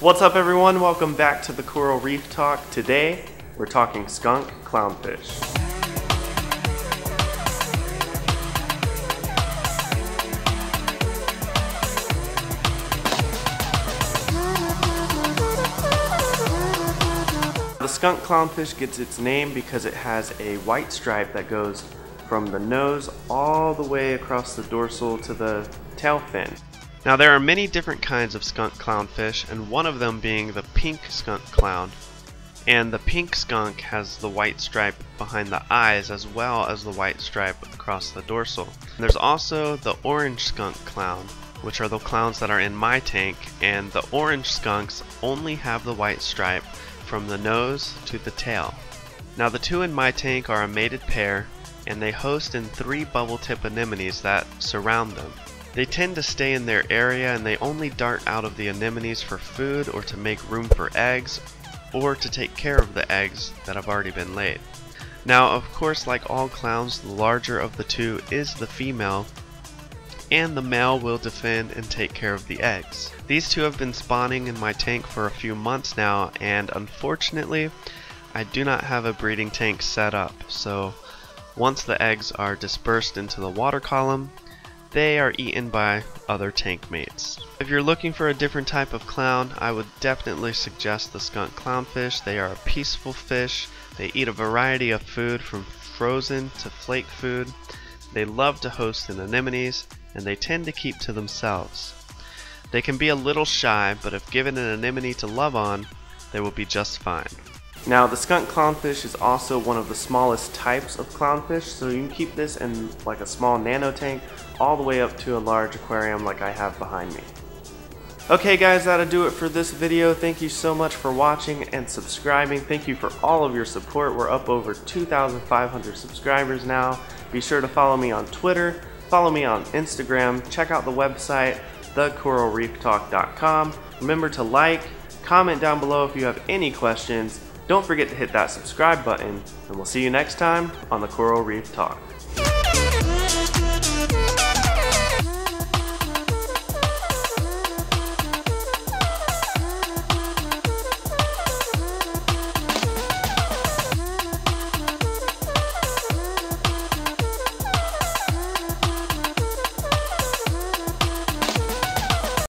What's up everyone? Welcome back to the Coral Reef Talk. Today, we're talking skunk clownfish. The skunk clownfish gets its name because it has a white stripe that goes from the nose all the way across the dorsal to the tail fin. Now there are many different kinds of skunk clownfish, and one of them being the pink skunk clown. And the pink skunk has the white stripe behind the eyes as well as the white stripe across the dorsal. And there's also the orange skunk clown, which are the clowns that are in my tank, and the orange skunks only have the white stripe from the nose to the tail. Now the two in my tank are a mated pair, and they host in three bubble tip anemones that surround them. They tend to stay in their area and they only dart out of the anemones for food or to make room for eggs or to take care of the eggs that have already been laid. Now, of course, like all clowns, the larger of the two is the female, and the male will defend and take care of the eggs. These two have been spawning in my tank for a few months now, and unfortunately, I do not have a breeding tank set up, so once the eggs are dispersed into the water column, they are eaten by other tank mates. If you're looking for a different type of clown, I would definitely suggest the skunk clownfish. They are a peaceful fish. They eat a variety of food from frozen to flake food. They love to host in anemones, and they tend to keep to themselves. They can be a little shy, but if given an anemone to love on, they will be just fine. Now the skunk clownfish is also one of the smallest types of clownfish, so you can keep this in like a small nano tank all the way up to a large aquarium like I have behind me. Okay guys, that'll do it for this video. Thank you so much for watching and subscribing. Thank you for all of your support. We're up over 2,500 subscribers now. Be sure to follow me on Twitter, follow me on Instagram, check out the website, thecoralreeftalk.com. Remember to like, comment down below if you have any questions, don't forget to hit that subscribe button, and we'll see you next time on the Coral Reef Talk.